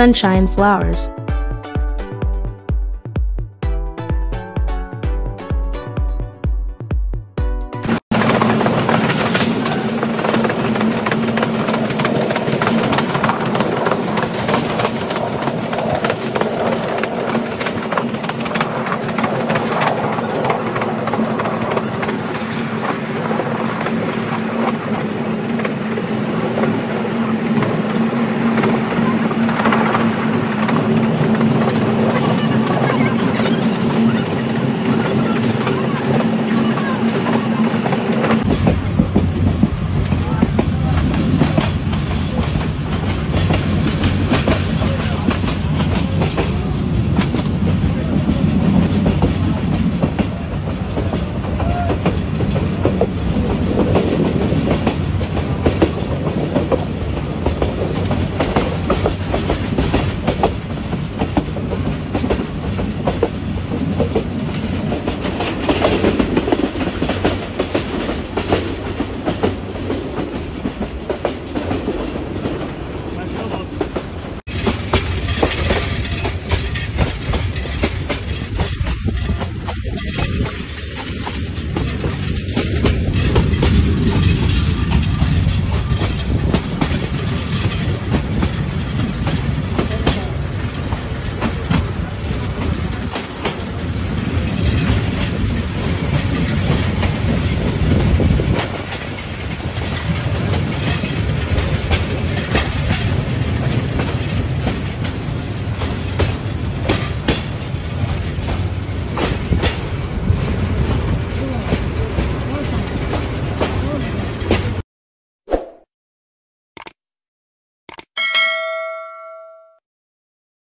sunshine flowers.